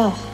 Oh.